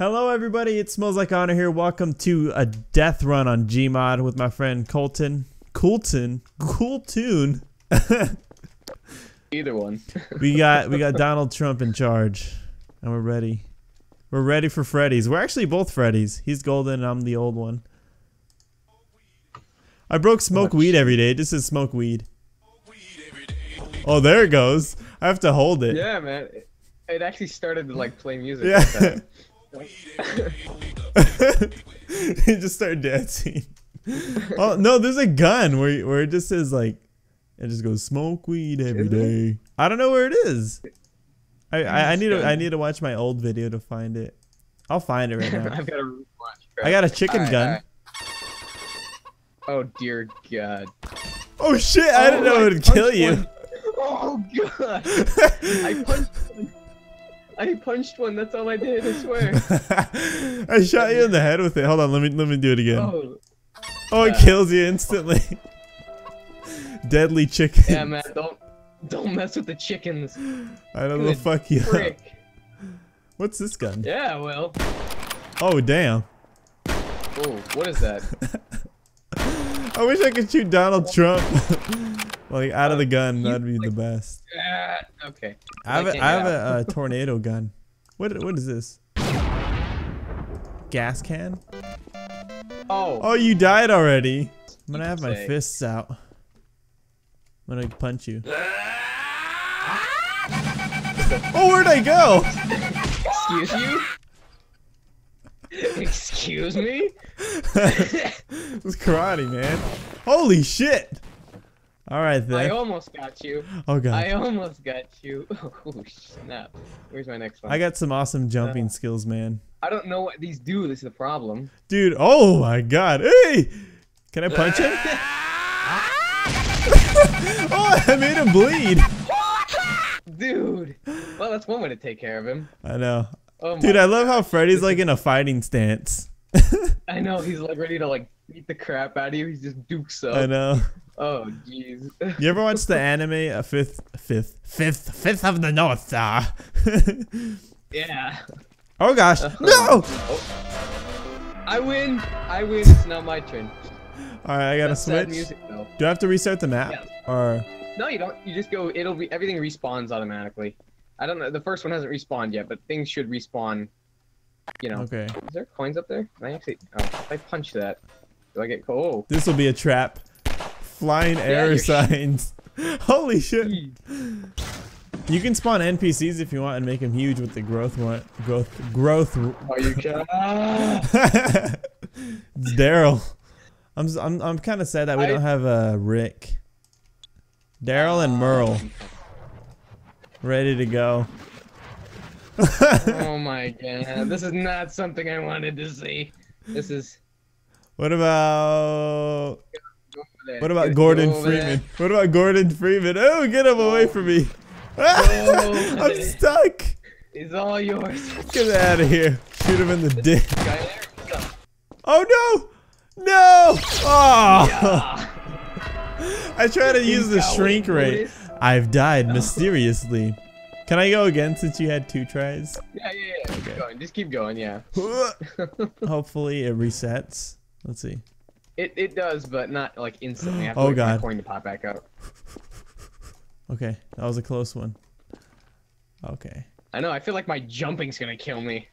Hello, everybody. It smells like honor here. Welcome to a death run on Gmod with my friend Colton. Colton, Cool tune. Either one. we got we got Donald Trump in charge, and we're ready. We're ready for Freddy's. We're actually both Freddy's. He's golden, and I'm the old one. I broke smoke weed every day. This is smoke weed. Oh, there it goes. I have to hold it. Yeah, man. It, actually started to like play music. Yeah. he just started dancing. oh no, there's a gun where where it just says like it just goes smoke weed every day. I don't know where it is. I, I, I need to. I need to watch my old video to find it. I'll find it right now. I've got a watch. I got a chicken Alright, gun. alright. Oh dear God. Oh shit! I didn't Oh, know it would oh, kill punched you. Oh God. I punched one. I punched one. That's all I did. I swear. I shot you in the head with it. Hold on, let me let me do it again. Oh. Oh, it kills you instantly. Deadly chicken. Yeah, man. Don't don't mess with the chickens. I don't know. Fuck you. up. What's this gun? Yeah. Well. Oh damn. Oh, what is that? I wish I could shoot Donald Trump. Like out of the gun, that'd be the best. Ah, okay. I have I have a, a tornado gun. What what is this? Gas can? Oh. Oh, you died already. I'm gonna have my say. fists out. I'm gonna punch you. Oh, where'd I go? Excuse you? Excuse me? it was karate, man. Holy shit! All right then. I almost got you. Oh god. I almost got you. Oh snap. Where's my next one? I got some awesome jumping Uh. skills, man. I don't know what these do. This is the problem. Dude, oh my god. Hey! Can I punch him? oh, I made him bleed. Dude. Well, that's one way to take care of him. I know. Oh my. Dude, I love how Freddy's like in a fighting stance. I know he's like ready to like beat the crap out of you. He's just dukes up. I know. Oh jeez. You ever watch the anime a fist fist fist fist of the North Star? yeah. oh gosh. Uh-huh. No! Oh. I win. I win. It's now my turn. Alright, I gotta That's switch. music. Do I have to restart the map? Yes. Or No, you don't. You just go. It'll be everything respawns automatically. I don't know. The first one hasn't respawned yet, but things should respawn. You know. Okay. Is there coins up there? Can I actually? Oh, if I punch that, do I get? Oh. This will be a trap. Flying error you're- signs. Holy shit. Jeez. You can spawn NPCs if you want and make them huge with the growth one. Growth. Growth. Are you kidding? Ah! it's Daryl. I'm, s- I'm, I'm kind of sad that we I- don't have uh, Rick. Daryl and Merle. Ready to go. oh my god! This is not something I wanted to see. This is. What about Go over there. what about Get- Gordon go over there. Freeman? What about Gordon Freeman? Oh, get him away from me! I'm over stuck. It's all yours. Get out of here! Shoot him in the dick. Guy there. Go. Oh no! No! Oh! Ah. I try to use the shrink ray. Otis. I've died mysteriously. Can I go again since you had two tries? Yeah, yeah, yeah. Keep Okay. going. Just keep going. Yeah. Hopefully it resets. Let's see. It it does, but not like instantly. I have Oh, wait for my God. coin to pop back up. Okay, that was a close one. Okay. I know. I feel like my jumping's gonna kill me.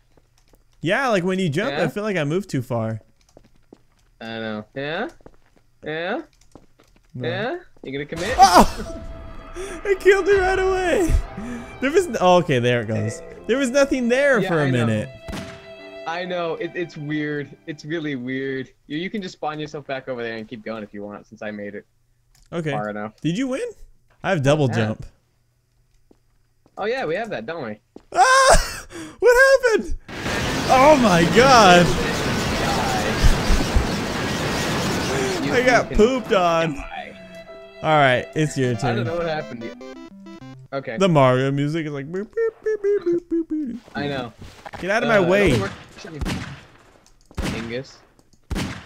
Yeah, like when you jump, I feel like I moved too far. I know. Yeah. Yeah. No. Yeah. You gonna commit? Oh! It killed me right away. There was oh, okay, there it goes. There was nothing there Yeah, for a I know. I know. It, it's weird. It's really weird. You you can just spawn yourself back over there and keep going if you want, since I made it Okay. far enough. Did you win? I have double Yeah. jump. Oh yeah, we have that, don't we? Ah! What happened? Oh my god! You- I got pooped on. Alright, it's your turn. I don't know what happened. Okay. The Mario music is like boop, boop, I know. Get out of Uh, my it way. Angus.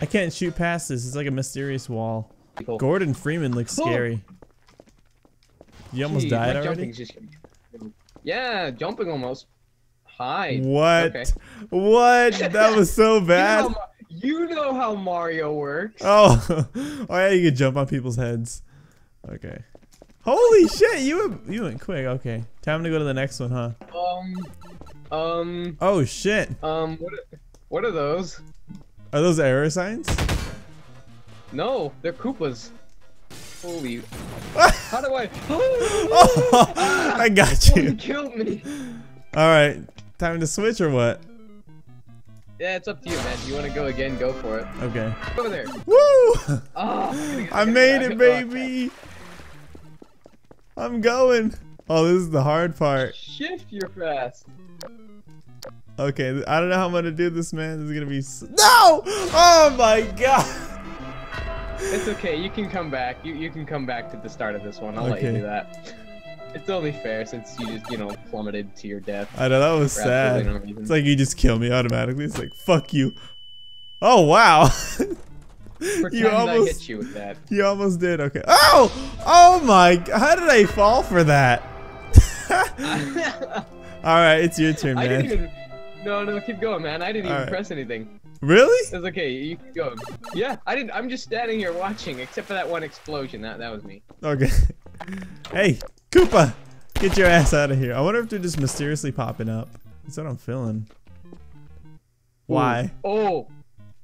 I can't shoot past this. It's like a mysterious wall. People. Gordon Freeman looks Oh. scary. You almost died already? just- Yeah, jumping almost. Hi. What? Okay. What? That was so You know, bad. you know how Mario works. Oh, oh yeah, you can jump on people's heads. Okay. Holy shit, you went, you went quick. Okay, time to go to the next one, huh? Um, um, Oh shit, um, what? Are, what are those? are those error signs? No, they're Koopas. Holy! How do I? Oh, I got you you. killed me. All right, time to switch or what? Yeah, it's up to you, man. You want to go again? Go for it. Okay. Over there. Woo! Oh, I made it, baby. I'm going. Oh, this is the hard part. Shift your fast. Okay, I don't know how I'm gonna do this, man. This is gonna be no. Oh my god. It's okay. You can come back. You you can come back to the start of this one. I'll let you do that. It's only fair since you just you know plummeted to your death. I know that was sad. no. It's like you just kill me automatically. It's like fuck you. Oh wow. Pretend you I almost hit you with that. you almost did. Okay. Oh oh my. How did I fall for that? All right, it's your turn, I man. didn't even. No, no, keep going, man. I didn't even Alright. press anything. Really? It's okay. You can go. Yeah, I didn't. I'm just standing here watching, except for that one explosion. That that was me. Okay. hey, Koopa, get your ass out of here. I wonder if they're just mysteriously popping up. That's what I'm feeling. Why? Oh.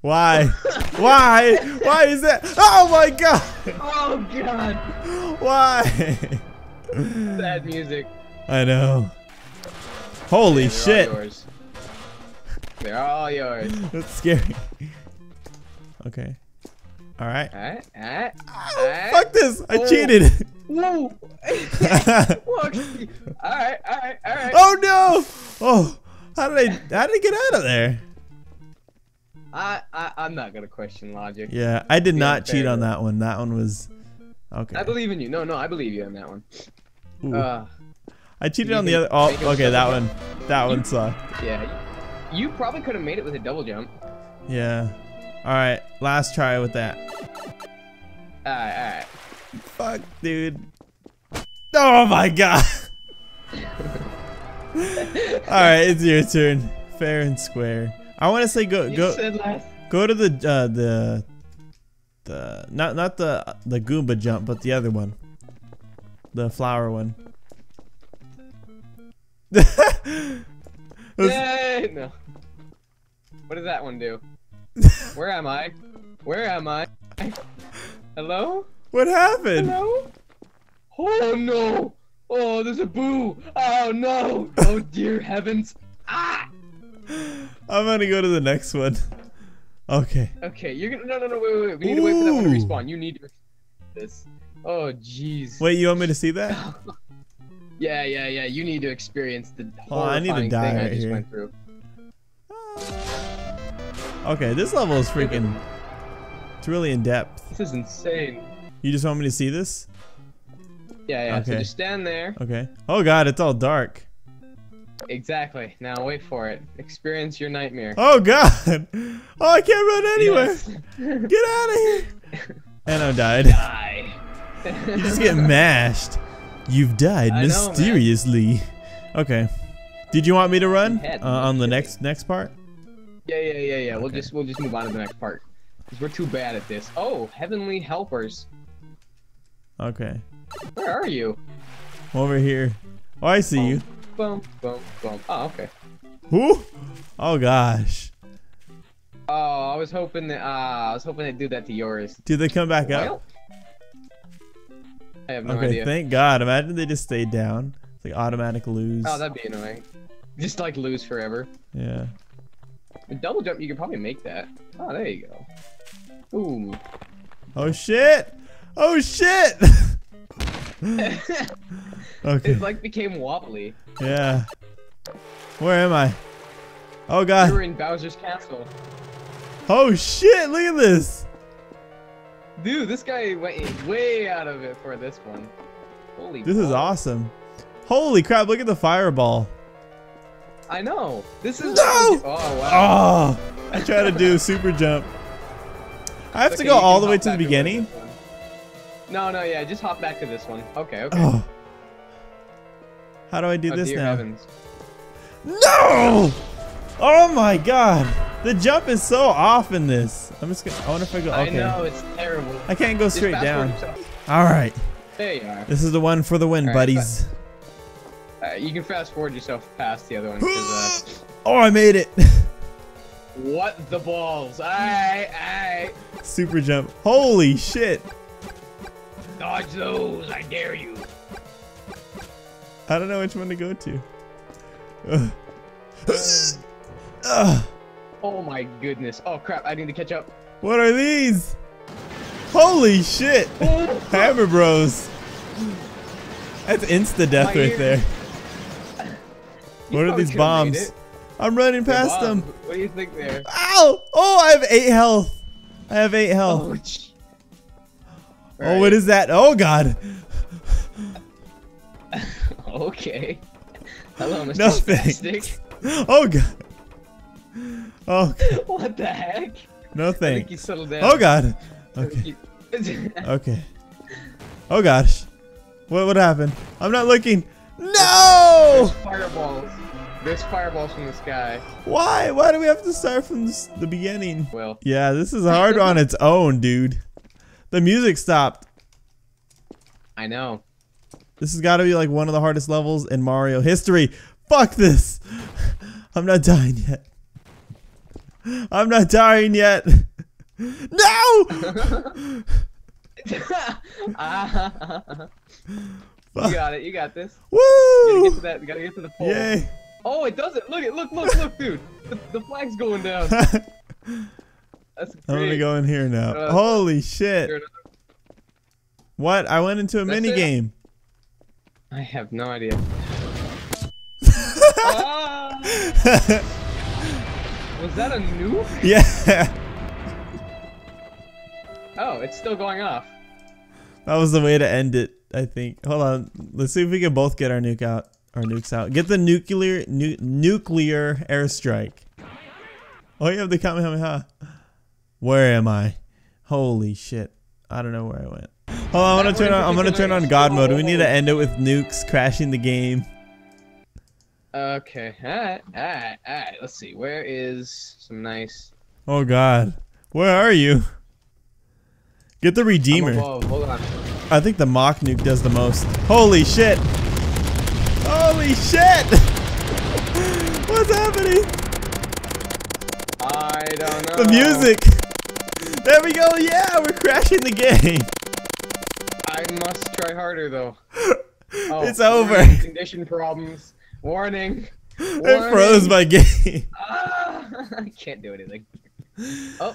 Why? Why? Why is that? Oh my god! Oh God. Why? Sad music. I know. Holy Yeah, they're shit! All yours. They're all yours. That's scary. Okay. All right. Alright, alright, Oh, alright. fuck this! I Oh. cheated. Whoa. Look. Alright, alright, alright. oh no! Oh, how did I? How did I get out of there? I, I, I'm not gonna question logic. Yeah, I did not cheat on that one. That one was okay. I believe in you. No, no, I believe you on that one. Ooh. Uh, I cheated on the other. Oh, okay, that double one. That one sucked. yeah. You probably could have made it with a double jump. Yeah. All right, last try with that. Alright, alright. Fuck, dude. Oh my god. All right, it's your turn. Fair and square. I want to say go You go go to the uh, the the not not the the Goomba jump, but the other one. The flower one. Yay! No. What does that one do? Where am I? Where am I? Hello? what happened? Hello? Oh no! Oh, there's a boo! Oh no! Oh dear heavens! Ah! I'm gonna go to the next one. Okay. Okay, you're gonna. No, no, no, wait, wait, wait. We need to wait for that one to respawn. You need to. This. Oh, jeez. Wait, you want me to see that? Yeah, yeah, yeah. You need to experience the Oh, I need to die thing I just here. went through. Ah. Okay, this level is freaking. It's really in depth. This is insane. You just want me to see this? Yeah, yeah. So Okay. just stand there. Okay. Oh god, it's all dark. Exactly. Now wait for it. Experience your nightmare. Oh god. Oh, I can't run anywhere. Yes. Get out of here. And I died. Die. You just get mashed. You've died I know, mysteriously. Okay. Did you want me to run uh, on the next next part? Yeah, yeah, yeah, yeah. We'll just we'll just move on to the next part. Cause we're too bad at this. Oh, heavenly helpers. Okay. Where are you? Over here. Oh, I see you. Boom, boom, boom. Oh, okay. Who? Oh gosh. Oh, I was hoping that. Ah, I was hoping they'd do that to yours. Did they come back up? I have no Okay, idea. thank God. Imagine they just stayed down. It's like automatic lose. oh, that'd be annoying. Just like lose forever. yeah. A double jump, you could probably make that. Oh, there you go. Ooh. Oh shit! Oh shit! okay. it like became wobbly. Yeah. Where am I? Oh You god. were in Bowser's castle. Oh shit! Look at this. Dude, this guy went way out of it for this one. Holy. This is awesome. Holy crap! Look at the fireball. I know. This is. No! Oh wow. Oh! I try to do a super jump. I have Okay, to go all the way to the beginning. No, no, yeah, just hop back to this one. Okay, okay. Oh. How do I do Oh, this now? heavens. No! Oh my god. The jump is so off in this. I'm just gonna, I wonder if I go, I know it's terrible. I can't go straight down. All right. There you are. This is the one for the win, right, buddies. Uh, you can fast forward yourself past the other one. 'cause, Oh, I made it. uh, what the balls? Alright, alright. Super jump. Holy shit. Dodge those, I dare you. I don't know which one to go to. Oh my goodness. Oh crap, I need to catch up. What are these? Holy shit. Oh, Hammer Bros. That's insta death My right ear- there. you What are these bombs? I'm running They're past bombs. them. What do you think there? Ow! Oh, I have eight health. I have eight health. Oh, Oh, what is that? Oh god. Okay. Hello, Mr. No. Oh god. Oh god. What the heck? no I think thanks. you settled down. Oh god. Okay. Okay. Oh gosh. What what happened? I'm not looking. No! There's fireballs. There's fireballs from the sky. Why? Why do we have to start from this, the beginning? Well, Yeah, this is hard on its own, dude. The music stopped. I know. This has got to be like one of the hardest levels in Mario history. Fuck this. I'm not dying yet. I'm not dying yet. No! You got it. You got this. You gotta get to that. You gotta get to the pole. Yay. Oh, it does it. Look it. Look, look, look, dude. The, the flag's going down. That's I'm gonna go in here now. Uh, Holy shit. What? I went into a mini game. I have no idea. ah! Was that a nuke? yeah. Oh, it's still going off. That was the way to end it, I think. Hold on. Let's see if we can both get our nuke out. Our nukes out. Get the nuclear nu nuclear airstrike. Oh, you have the Kamehameha. Where am I? Holy shit. I don't know where I went. Oh, Hold on, I'm gonna turn on I'm gonna turn on God mode. We need to Oh. end it with nukes crashing the game. Okay. Alright, alright, alright. Let's see. Where is some nice. Oh god. Where are you? Get the Redeemer. Hold on. I think the mock nuke does the most. Holy shit! Holy shit! What's happening? I don't know. The music! There we go! Yeah, we're crashing the game! I must try harder though. Oh, It's over. Condition problems. Warning. It froze my game. Ah, I can't do anything. Oh,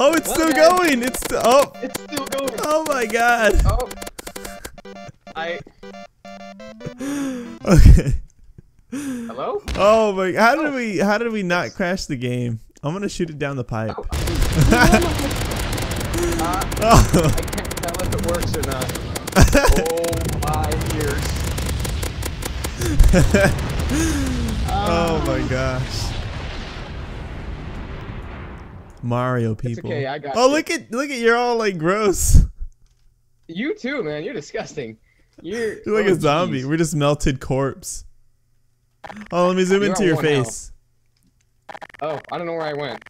Oh, it's still Okay. going! It's still. Oh! it's still going. Oh my god! Oh. I. Okay. Hello? Oh my. How did we? How did we not crash the game? I'm gonna shoot it down the pipe. Oh. Uh, Oh. Tell if it works or not. Oh my ears. Oh my gosh. Mario people. okay, I got oh you. look at look at you're all like gross. You too, man. You're disgusting. You're, You're like oh, a zombie. jeez. We're just melted corpse. Oh, let me zoom You're into your face. Oh, I don't know where I went.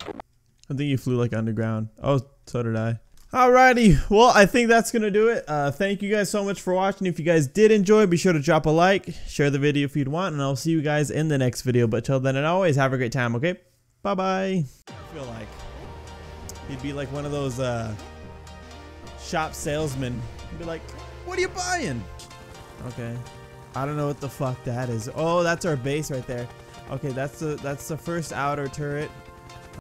I think you flew like underground. Oh, so did I. Alrighty, well, I think that's gonna do it. Uh, thank you guys so much for watching. If you guys did enjoy, be sure to drop a like, share the video if you'd want, and I'll see you guys in the next video. But till then and always, have a great time, okay? Bye bye. I feel like you'd be like one of those uh, shop salesmen. You'd be like, what are you buying? Okay. I don't know what the fuck that is. Oh, that's our base right there. Okay, that's the that's the first outer turret.